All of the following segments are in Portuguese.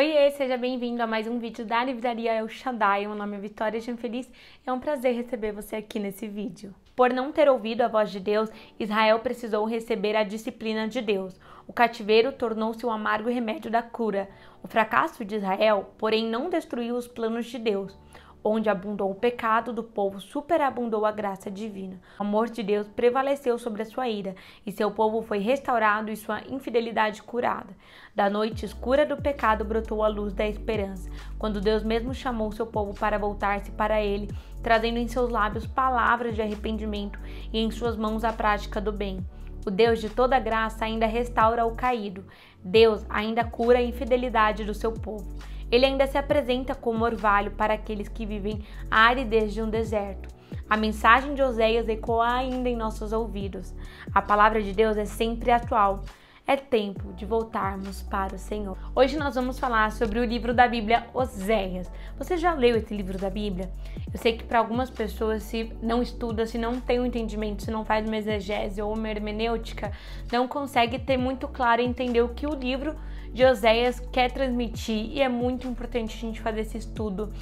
Oiê, seja bem-vindo a mais um vídeo da Livraria El Shaddai. Meu nome é Vitória Feliz e é um prazer receber você aqui nesse vídeo. Por não ter ouvido a voz de Deus, Israel precisou receber a disciplina de Deus. O cativeiro tornou-se o amargo remédio da cura. O fracasso de Israel, porém, não destruiu os planos de Deus. Onde abundou o pecado do povo, superabundou a graça divina. O amor de Deus prevaleceu sobre a sua ira, e seu povo foi restaurado e sua infidelidade curada. Da noite escura do pecado brotou a luz da esperança, quando Deus mesmo chamou seu povo para voltar-se para ele, trazendo em seus lábios palavras de arrependimento e em suas mãos a prática do bem. O Deus de toda graça ainda restaura o caído. Deus ainda cura a infidelidade do seu povo. Ele ainda se apresenta como orvalho para aqueles que vivem a aridez de um deserto. A mensagem de Oséias ecoa ainda em nossos ouvidos. A palavra de Deus é sempre atual. É tempo de voltarmos para o Senhor. Hoje nós vamos falar sobre o livro da Bíblia Oséias. Você já leu esse livro da Bíblia? Eu sei que para algumas pessoas, se não estuda, se não tem um entendimento, se não faz uma exegese ou uma hermenêutica, não consegue ter muito claro e entender o que o livro de Oséias quer transmitir e é muito importante a gente fazer esse estudo.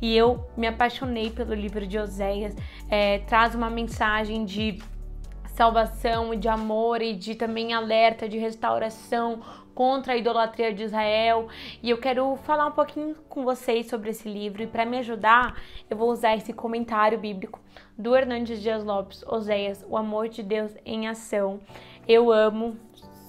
E eu me apaixonei pelo livro de Oséias, é, traz uma mensagem de salvação e de amor e de também alerta de restauração contra a idolatria de Israel. E eu quero falar um pouquinho com vocês sobre esse livro e para me ajudar, eu vou usar esse comentário bíblico do Hernandes Dias Lopes, Oséias, o amor de Deus em ação. Eu amo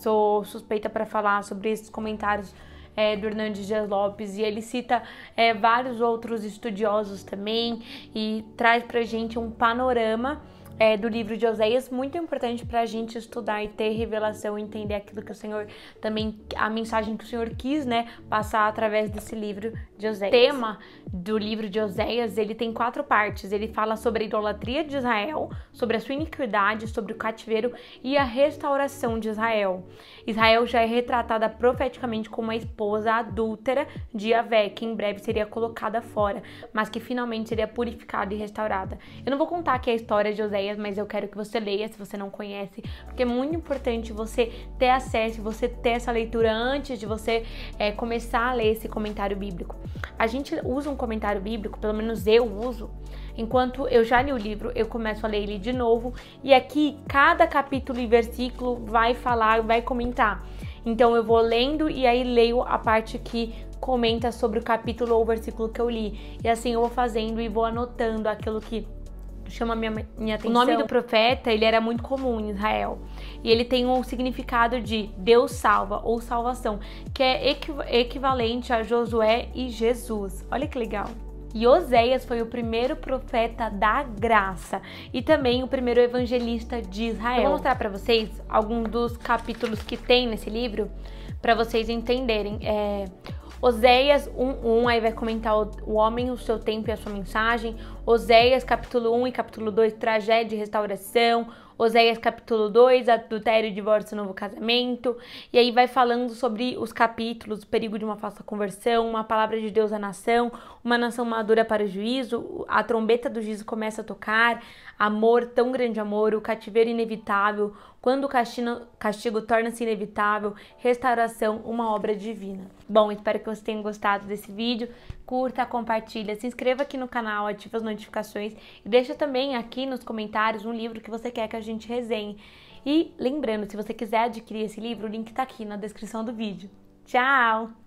sou suspeita para falar sobre esses comentários é, do Hernandes Dias Lopes e ele cita é, vários outros estudiosos também e traz para gente um panorama é, do livro de Oséias, muito importante para a gente estudar e ter revelação, entender aquilo que o Senhor também, a mensagem que o Senhor quis, né, passar através desse livro de Oséias. O tema do livro de Oséias, ele tem quatro partes. Ele fala sobre a idolatria de Israel, sobre a sua iniquidade, sobre o cativeiro e a restauração de Israel. Israel já é retratada profeticamente como a esposa adúltera de Yahvé, que em breve seria colocada fora, mas que finalmente seria purificada e restaurada. Eu não vou contar aqui a história de Oséias mas eu quero que você leia se você não conhece, porque é muito importante você ter acesso, você ter essa leitura antes de você é, começar a ler esse comentário bíblico. A gente usa um comentário bíblico, pelo menos eu uso, enquanto eu já li o livro, eu começo a ler ele de novo, e aqui cada capítulo e versículo vai falar, vai comentar. Então eu vou lendo e aí leio a parte que comenta sobre o capítulo ou versículo que eu li. E assim eu vou fazendo e vou anotando aquilo que chama minha, minha atenção. O nome do profeta, ele era muito comum em Israel. E ele tem o um significado de Deus salva ou salvação, que é equivalente a Josué e Jesus. Olha que legal. E Oséias foi o primeiro profeta da graça e também o primeiro evangelista de Israel. Eu vou mostrar para vocês alguns dos capítulos que tem nesse livro para vocês entenderem. É, Oséias 1:1 aí vai comentar o, homem, o seu tempo e a sua mensagem. Oséias capítulo 1 e capítulo 2, tragédia e restauração. Oséias capítulo 2, adultério, divórcio, novo casamento. E aí vai falando sobre os capítulos, o perigo de uma falsa conversão, uma palavra de Deus à nação, uma nação madura para o juízo, a trombeta do juízo começa a tocar, amor, tão grande amor, o cativeiro inevitável, quando o castigo, castigo torna-se inevitável, restauração, uma obra divina. Bom, espero que você tenha gostado desse vídeo. Curta, compartilha, se inscreva aqui no canal, ative as notificações e deixa também aqui nos comentários um livro que você quer que a gente resenhe. E lembrando, se você quiser adquirir esse livro, o link está aqui na descrição do vídeo. Tchau!